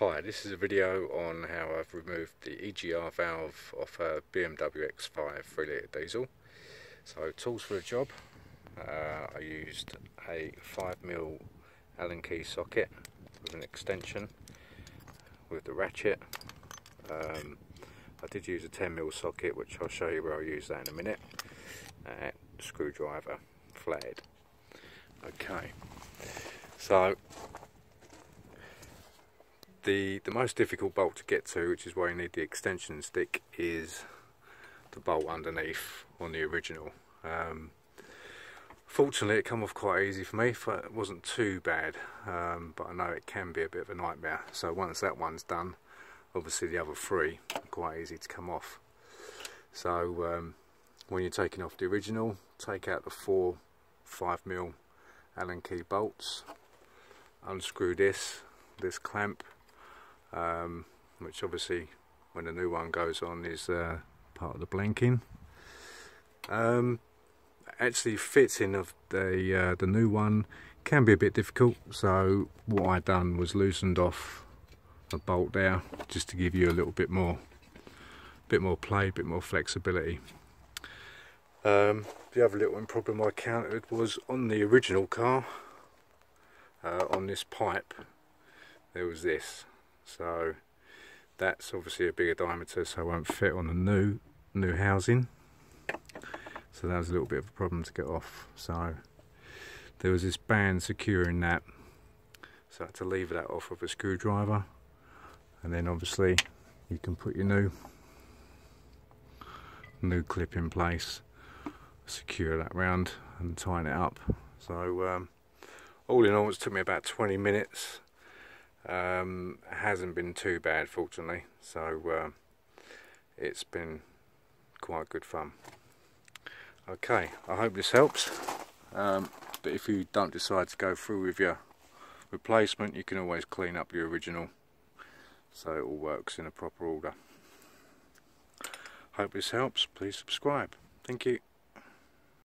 Hi, this is a video on how I've removed the EGR valve off a BMW X5 3 litre diesel. So tools for the job, uh, I used a 5mm Allen key socket with an extension with the ratchet. Um, I did use a 10mm socket which I'll show you where I'll use that in a minute. Uh, screwdriver, flathead. Okay, so the, the most difficult bolt to get to, which is why you need the extension stick, is the bolt underneath on the original. Um, fortunately it come off quite easy for me, it wasn't too bad, um, but I know it can be a bit of a nightmare. So once that one's done, obviously the other three are quite easy to come off. So um, when you're taking off the original, take out the four 5mm Allen key bolts, unscrew this, this clamp um, which obviously when the new one goes on is uh, part of the blanking. Um, actually fitting of the uh, the new one can be a bit difficult so what I done was loosened off a bolt there just to give you a little bit more bit more play, bit more flexibility. Um, the other little problem I counted was on the original car uh, on this pipe there was this so that's obviously a bigger diameter so it won't fit on the new new housing. So that was a little bit of a problem to get off. So there was this band securing that. So I had to lever that off with a screwdriver. And then obviously you can put your new new clip in place secure that round and tighten it up. So um, all in all it took me about 20 minutes um, hasn't been too bad, fortunately, so uh, it's been quite good fun. Okay, I hope this helps. Um, but if you don't decide to go through with your replacement, you can always clean up your original so it all works in a proper order. Hope this helps. Please subscribe. Thank you.